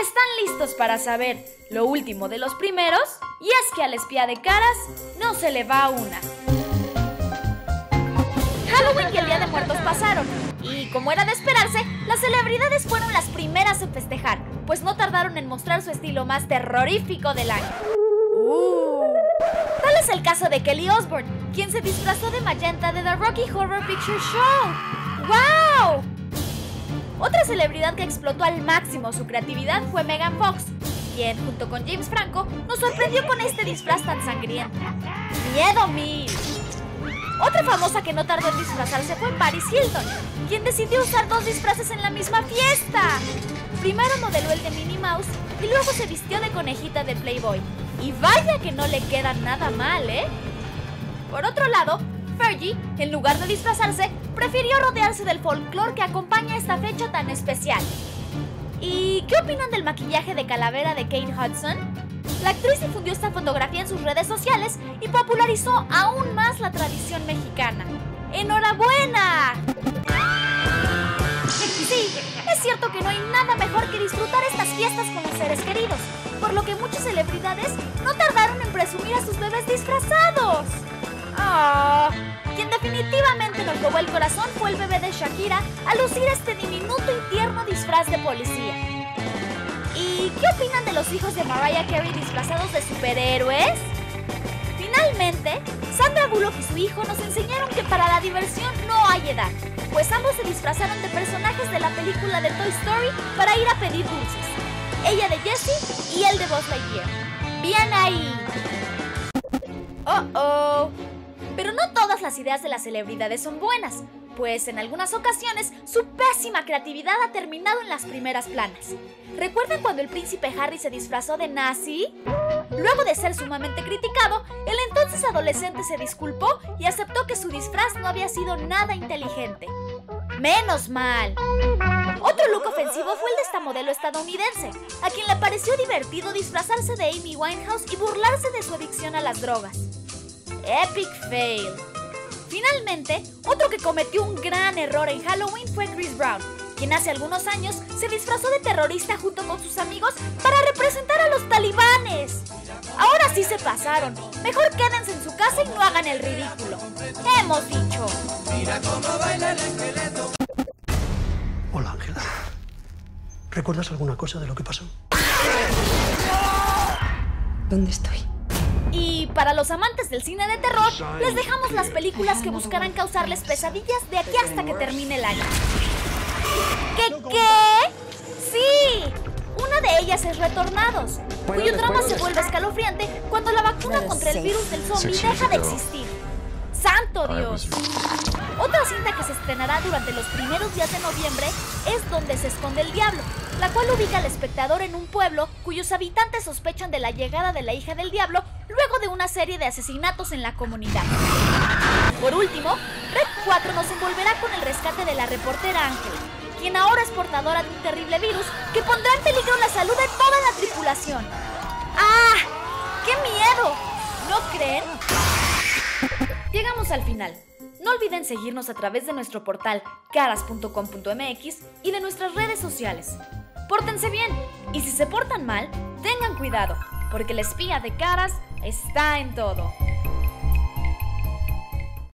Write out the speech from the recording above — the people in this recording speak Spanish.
¿Están listos para saber lo último de los primeros? Y es que al espía de caras no se le va una. Halloween y el Día de Muertos pasaron, y como era de esperarse, las celebridades fueron las primeras en festejar, pues no tardaron en mostrar su estilo más terrorífico del año. Uh. Tal es el caso de Kelly Osbourne, quien se disfrazó de Magenta de The Rocky Horror Picture Show. ¡Wow! Otra celebridad que explotó al máximo su creatividad fue Megan Fox, quien, junto con James Franco, nos sorprendió con este disfraz tan sangriento. ¡Miedo mil! Otra famosa que no tardó en disfrazarse fue Paris Hilton, quien decidió usar dos disfraces en la misma fiesta. Primero modeló el de Minnie Mouse y luego se vistió de conejita de Playboy. Y vaya que no le queda nada mal, ¿eh? Por otro lado, Fergie, en lugar de disfrazarse, prefirió rodearse del folclore que acompaña esta fecha tan especial. ¿Y qué opinan del maquillaje de calavera de Kate Hudson? La actriz difundió esta fotografía en sus redes sociales y popularizó aún más la tradición mexicana. ¡Enhorabuena! Sí, es cierto que no hay nada mejor que disfrutar estas fiestas con los seres queridos, por lo que muchas celebridades no tardaron en presumir a sus bebés disfrazados. ¡Ah! Definitivamente nos robó el corazón fue el bebé de Shakira al lucir este diminuto y tierno disfraz de policía. ¿Y qué opinan de los hijos de Mariah Carey disfrazados de superhéroes? Finalmente, Sandra Bullock y su hijo nos enseñaron que para la diversión no hay edad, pues ambos se disfrazaron de personajes de la película de Toy Story para ir a pedir dulces. Ella de Jessie y él de Buzz Lightyear. ¡Bien ahí! ¡Oh, oh! Todas las ideas de las celebridades son buenas, pues en algunas ocasiones su pésima creatividad ha terminado en las primeras planas. ¿Recuerdan cuando el príncipe Harry se disfrazó de nazi? Luego de ser sumamente criticado, el entonces adolescente se disculpó y aceptó que su disfraz no había sido nada inteligente. Menos mal. Otro look ofensivo fue el de esta modelo estadounidense, a quien le pareció divertido disfrazarse de Amy Winehouse y burlarse de su adicción a las drogas. Epic fail. Finalmente, otro que cometió un gran error en Halloween fue Chris Brown, quien hace algunos años se disfrazó de terrorista junto con sus amigos para representar a los talibanes. Ahora sí se pasaron. Mejor quédense en su casa y no hagan el ridículo. Hemos dicho. Mira cómo baila el esqueleto. Hola, Ángela. ¿Recuerdas alguna cosa de lo que pasó? ¿Dónde estoy? Y para los amantes del cine de terror, les dejamos las películas que buscarán causarles pesadillas de aquí hasta que termine el año. ¿Qué qué? ¡Sí! Una de ellas es Retornados, cuyo drama se vuelve escalofriante cuando la vacuna contra el virus del zombie deja de existir. ¡Santo Dios! Otra cinta que se estrenará durante los primeros días de noviembre es Donde se esconde el diablo, la cual ubica al espectador en un pueblo cuyos habitantes sospechan de la llegada de la hija del diablo de una serie de asesinatos en la comunidad. Por último, Red 4 nos envolverá con el rescate de la reportera Ángel, quien ahora es portadora de un terrible virus que pondrá en peligro la salud de toda la tripulación. ¡Ah! ¡Qué miedo! ¿No creen? Llegamos al final. No olviden seguirnos a través de nuestro portal caras.com.mx y de nuestras redes sociales. Pórtense bien y si se portan mal, tengan cuidado, porque la espía de caras está en todo.